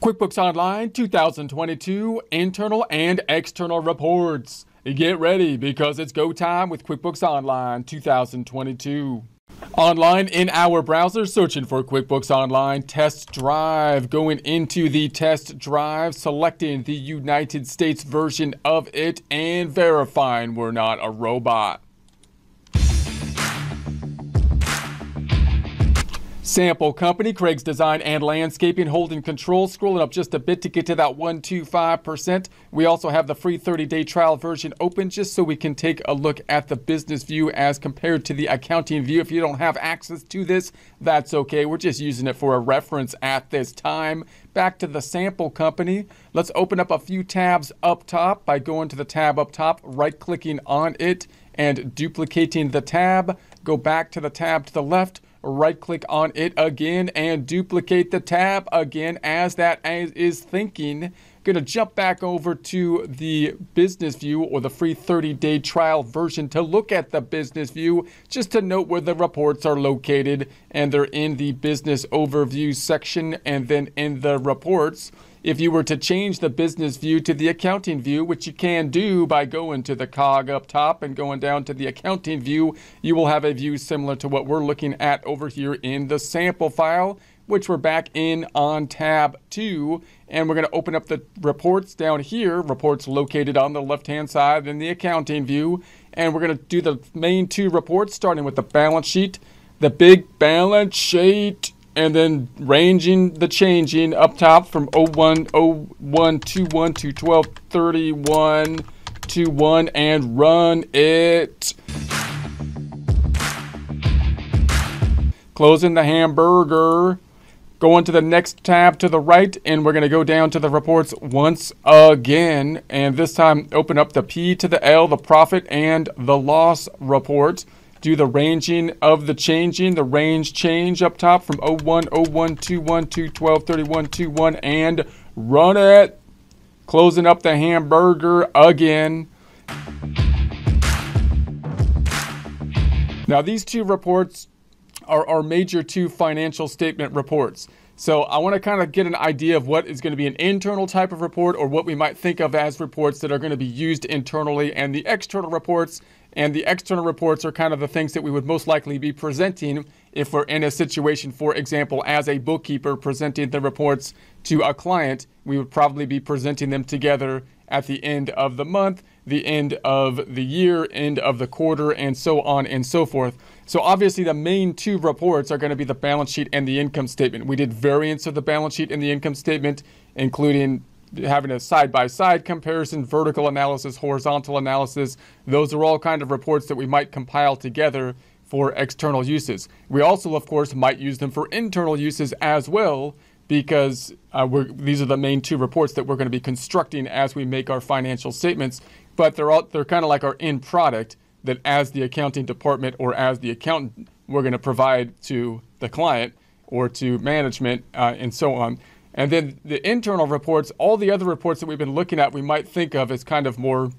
QuickBooks Online 2022 internal and external reports. Get ready because it's go time with QuickBooks Online 2022. Online in our browser, searching for QuickBooks Online Test Drive. Going into the test drive, selecting the United States version of it, and verifying we're not a robot. Sample company, Craig's Design and Landscaping, holding control. Scrolling up just a bit to get to that 125%. We also have the free 30 day trial version open just so we can take a look at the business view as compared to the accounting view. If you don't have access to this, that's okay. We're just using it for a reference at this time. Back to the sample company. Let's open up a few tabs up top by going to the tab up top, right clicking on it, and duplicating the tab. Go back to the tab to the left right click on it again and duplicate the tab again as that is thinking. Going to jump back over to the business view or the free 30 day trial version to look at the business view just to note where the reports are located and they're in the business overview section and then in the reports. If you were to change the business view to the accounting view, which you can do by going to the cog up top and going down to the accounting view, you will have a view similar to what we're looking at over here in the sample file, which we're back in on tab 2. And we're going to open up the reports down here, reports located on the left-hand side in the accounting view. And we're going to do the main two reports, starting with the balance sheet, the big balance sheet and then ranging the changing up top from 01, 01, 21 to 12, 31 to 1 and run it. Closing the hamburger. Going to the next tab to the right, and we're going to go down to the reports once again. And this time, open up the P to the L, the profit and the loss report do the ranging of the changing, the range change up top from 01, 01, 21 to 12, 31, 21, and run it. Closing up the hamburger again. Now, these two reports are our major two financial statement reports. So I want to kind of get an idea of what is going to be an internal type of report or what we might think of as reports that are going to be used internally and the external reports and the external reports are kind of the things that we would most likely be presenting if we're in a situation, for example, as a bookkeeper presenting the reports to a client, we would probably be presenting them together at the end of the month, the end of the year, end of the quarter, and so on and so forth. So obviously the main two reports are going to be the balance sheet and the income statement. We did variants of the balance sheet and the income statement, including having a side-by-side comparison, vertical analysis, horizontal analysis. Those are all kind of reports that we might compile together for external uses. We also, of course, might use them for internal uses as well because uh, these are the main two reports that we're going to be constructing as we make our financial statements. But they're all, they're kind of like our end product that as the accounting department or as the accountant, we're going to provide to the client or to management uh, and so on. And then the internal reports, all the other reports that we've been looking at, we might think of as kind of more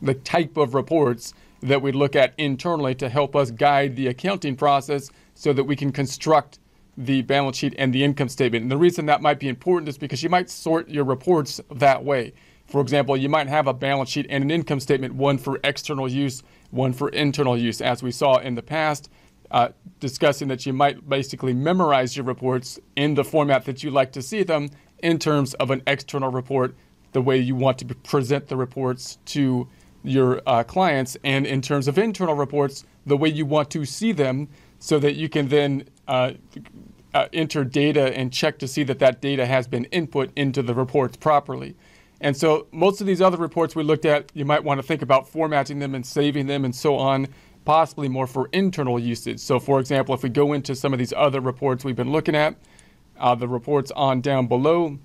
the type of reports that we look at internally to help us guide the accounting process so that we can construct the balance sheet and the income statement. And the reason that might be important is because you might sort your reports that way. For example, you might have a balance sheet and an income statement, one for external use, one for internal use, as we saw in the past uh, discussing that you might basically memorize your reports in the format that you like to see them in terms of an external report, the way you want to present the reports to your uh, clients, and in terms of internal reports, the way you want to see them so that you can then uh, uh, enter data and check to see that that data has been input into the reports properly. And so most of these other reports we looked at, you might want to think about formatting them and saving them and so on possibly more for internal usage. So, for example, if we go into some of these other reports we've been looking at, uh, the reports on down below,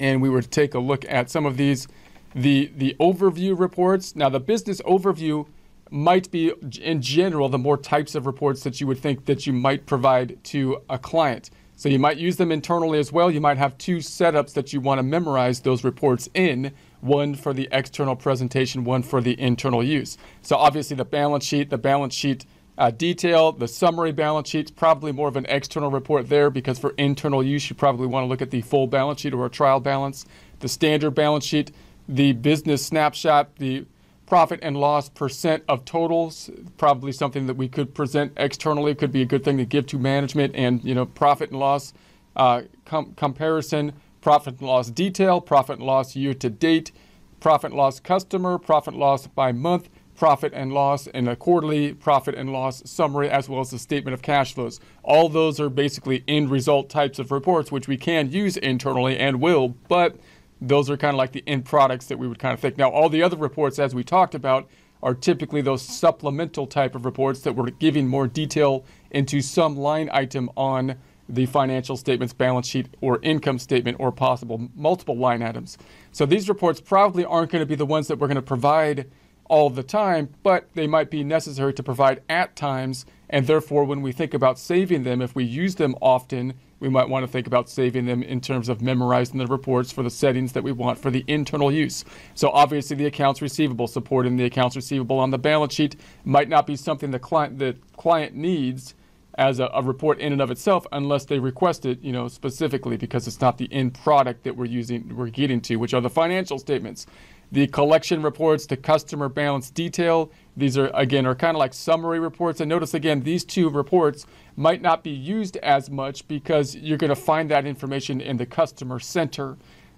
and we were to take a look at some of these, the the overview reports. Now, the business overview might be, in general, the more types of reports that you would think that you might provide to a client. So you might use them internally as well. You might have two setups that you want to memorize those reports in one for the external presentation, one for the internal use. So obviously the balance sheet, the balance sheet uh, detail. The summary balance sheet's probably more of an external report there because for internal use, you probably want to look at the full balance sheet or a trial balance. The standard balance sheet, the business snapshot, the profit and loss percent of totals, probably something that we could present externally. Could be a good thing to give to management and you know profit and loss uh, com- comparison, profit and loss detail, profit and loss year to date, profit and loss customer, profit and loss by month profit and loss and a quarterly profit and loss summary as well as a statement of cash flows. All those are basically end result types of reports which we can use internally and will, but those are kind of like the end products that we would kind of think. Now, all the other reports as we talked about are typically those supplemental type of reports that we're giving more detail into some line item on the financial statements, balance sheet, or income statement, or possible multiple line items. So these reports probably aren't going to be the ones that we're going to provide all the time, but they might be necessary to provide at times. And therefore, when we think about saving them, if we use them often, we might want to think about saving them in terms of memorizing the reports for the settings that we want for the internal use. So obviously the accounts receivable, supporting the accounts receivable on the balance sheet might not be something the client the client needs as a, a, report in and of itself unless they request it, you know, specifically because it's not the end product that we're using we're getting to, which are the financial statements the collection reports, the customer balance detail. These are, again, are kind of like summary reports. And notice again, these two reports might not be used as much because you're going to find that information in the customer center.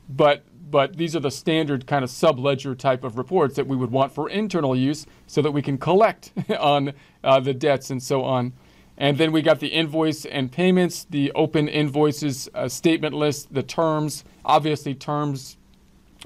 But, but these are the standard kind of subledger type of reports that we would want for internal use so that we can collect on uh, the debts and so on. And then we got the invoice and payments, the open invoices uh, statement list, the terms. Obviously, terms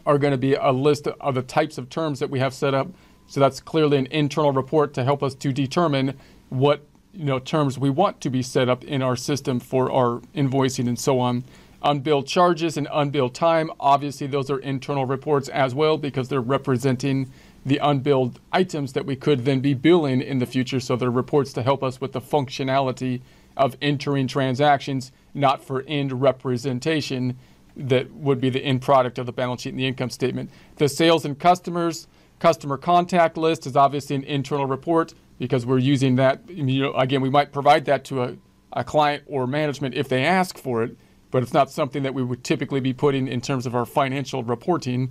are going to be a list of the types of terms that we have set up. So that's clearly an internal report to help us to determine what you know terms we want to be set up in our system for our invoicing and so on. Unbilled charges and unbilled time, obviously those are internal reports as well because they're representing the unbilled items that we could then be billing in the future. So they're reports to help us with the functionality of entering transactions, not for end representation that would be the end product of the balance sheet and the income statement. The sales and customers, customer contact list is obviously an internal report because we're using that. You know, again, we might provide that to a, a client or management if they ask for it, but it's not something that we would typically be putting in terms of our financial reporting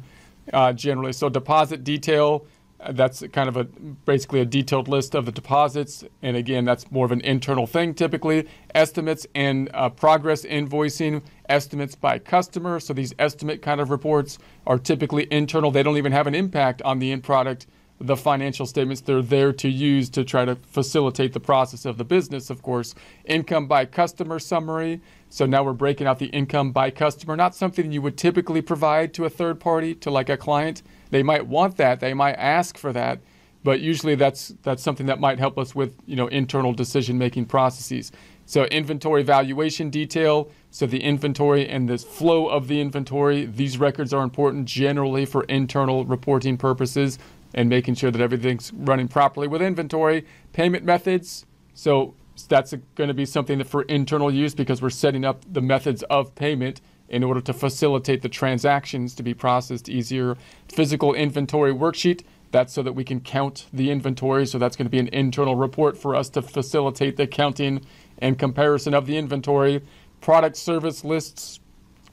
uh, generally. So deposit detail, that's kind of a basically a detailed list of the deposits. And again that's more of an internal thing typically. Estimates and uh, progress invoicing estimates by customer. So these estimate kind of reports are typically internal. They don't even have an impact on the end product the financial statements they're there to use to try to facilitate the process of the business of course. Income by customer summary. So now we're breaking out the income by customer. Not something you would typically provide to a third party to like a client. They might want that, they might ask for that, but usually that's that's something that might help us with you know internal decision making processes. So inventory valuation detail, so the inventory and the flow of the inventory, these records are important generally for internal reporting purposes and making sure that everything's running properly with inventory. Payment methods, so that's going to be something that for internal use because we're setting up the methods of payment in order to facilitate the transactions to be processed easier. Physical inventory worksheet, that's so that we can count the inventory. So that's going to be an internal report for us to facilitate the counting and comparison of the inventory. Product service lists,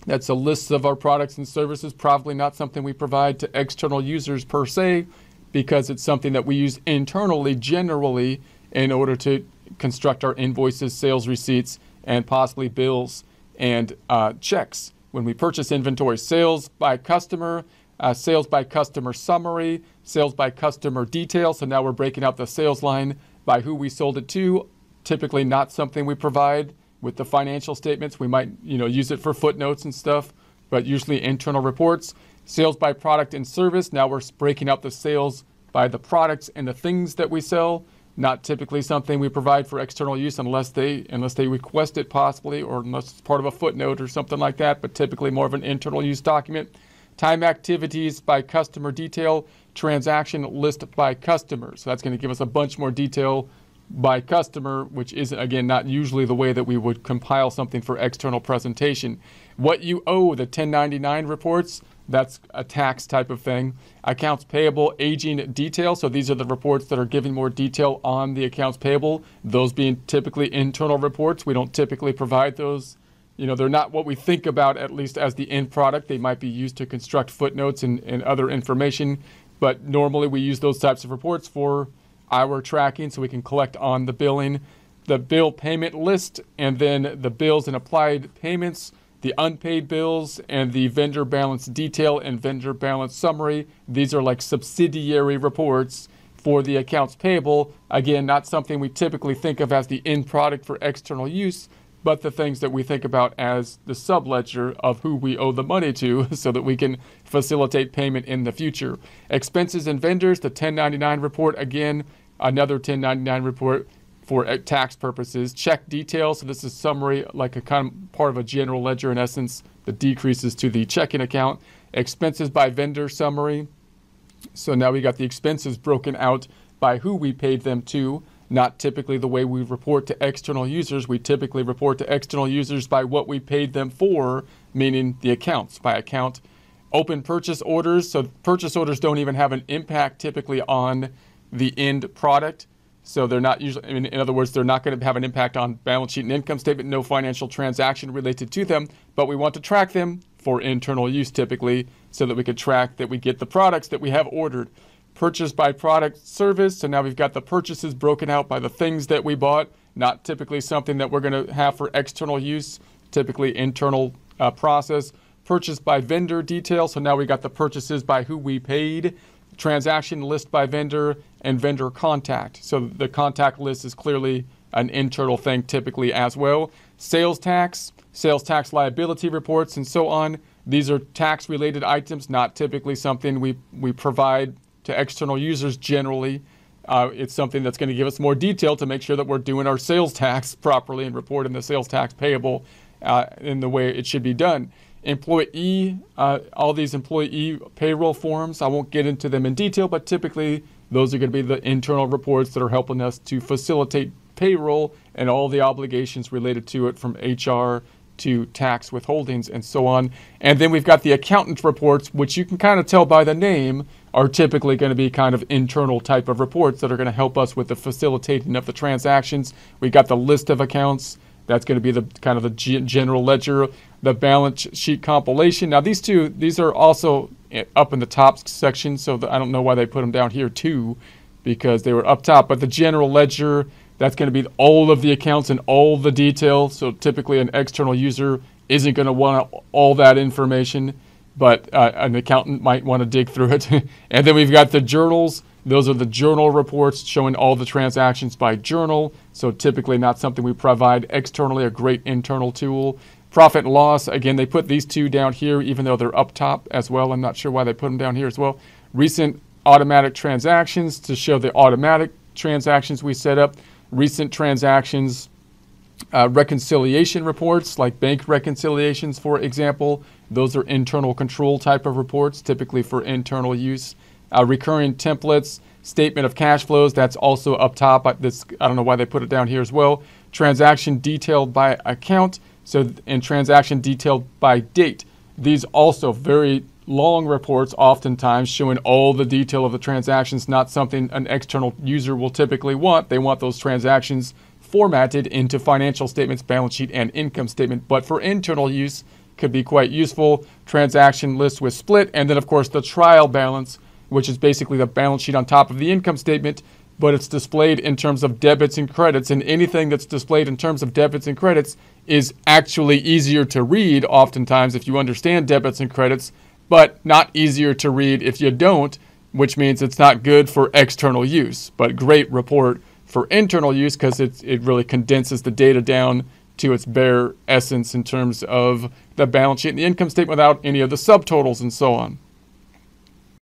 that's a list of our products and services, probably not something we provide to external users per se, because it's something that we use internally generally in order to construct our invoices, sales receipts, and possibly bills and uh, checks. When we purchase inventory, sales by customer, uh, sales by customer summary, sales by customer detail. So now we're breaking out the sales line by who we sold it to. Typically, not something we provide with the financial statements. We might, you know, use it for footnotes and stuff, but usually internal reports. Sales by product and service. Now we're breaking out the sales by the products and the things that we sell not typically something we provide for external use unless they unless they request it possibly or unless it's part of a footnote or something like that, but typically more of an internal use document. Time activities by customer detail, transaction list by customer. So that's going to give us a bunch more detail by customer, which is again not usually the way that we would compile something for external presentation. What you owe, the 1099 reports, That's a tax type of thing. Accounts payable aging detail. So these are the reports that are giving more detail on the accounts payable. Those being typically internal reports. We don't typically provide those. You know, they're not what we think about, at least as the end product. They might be used to construct footnotes and, and other information. But normally we use those types of reports for our tracking so we can collect on the billing, the bill payment list, and then the bills and applied payments the unpaid bills and the vendor balance detail and vendor balance summary. These are like subsidiary reports for the accounts payable. Again, not something we typically think of as the end product for external use, but the things that we think about as the subledger of who we owe the money to so that we can facilitate payment in the future. Expenses and vendors, the 1099 report, again, another 1099 report for uh, tax purposes. Check details. So this is summary, like a kind of part of a general ledger in essence, the decreases to the checking account. Expenses by vendor summary. So now we got the expenses broken out by who we paid them to. Not typically the way we report to external users. We typically report to external users by what we paid them for, meaning the accounts by account. Open purchase orders. So purchase orders don't even have an impact typically on the end product. So they're not usually, I mean, in other words, they're not going to have an impact on balance sheet and income statement, no financial transaction related to them, but we want to track them for internal use typically so that we could track that we get the products that we have ordered. Purchase by product service, so now we've got the purchases broken out by the things that we bought, not typically something that we're going to have for external use, typically internal uh, process. Purchase by vendor detail, so now we got the purchases by who we paid transaction list by vendor, and vendor contact. So the contact list is clearly an internal thing typically as well. Sales tax, sales tax liability reports, and so on. These are tax related items, not typically something we, we provide to external users generally. Uh, it's something that's going to give us more detail to make sure that we're doing our sales tax properly and reporting the sales tax payable uh, in the way it should be done employee, uh, all these employee payroll forms. I won't get into them in detail, but typically those are going to be the internal reports that are helping us to facilitate payroll and all the obligations related to it from HR to tax withholdings and so on. And then we've got the accountant reports, which you can kind of tell by the name are typically going to be kind of internal type of reports that are going to help us with the facilitating of the transactions. We've got the list of accounts. That's going to be the kind of the general ledger the balance sheet compilation. Now these two, these are also up in the top section, so the, I don't know why they put them down here too, because they were up top. But the general ledger, that's going to be all of the accounts and all the details. So typically an external user isn't going to want all that information, but uh, an accountant might want to dig through it. and then we've got the journals. Those are the journal reports showing all the transactions by journal. So typically not something we provide externally, a great internal tool. Profit and loss, again, they put these two down here, even though they're up top as well. I'm not sure why they put them down here as well. Recent automatic transactions to show the automatic transactions we set up. Recent transactions, uh, reconciliation reports, like bank reconciliations, for example. Those are internal control type of reports, typically for internal use. Uh, recurring templates, statement of cash flows, that's also up top. I, this, I don't know why they put it down here as well. Transaction detailed by account so in transaction detailed by date, these also very long reports, oftentimes showing all the detail of the transactions, not something an external user will typically want. They want those transactions formatted into financial statements, balance sheet, and income statement. But for internal use, could be quite useful. Transaction list with split, and then of course the trial balance, which is basically the balance sheet on top of the income statement, but it's displayed in terms of debits and credits. And anything that's displayed in terms of debits and credits is actually easier to read, oftentimes, if you understand debits and credits, but not easier to read if you don't, which means it's not good for external use, but great report for internal use because it really condenses the data down to its bare essence in terms of the balance sheet and the income statement without any of the subtotals and so on.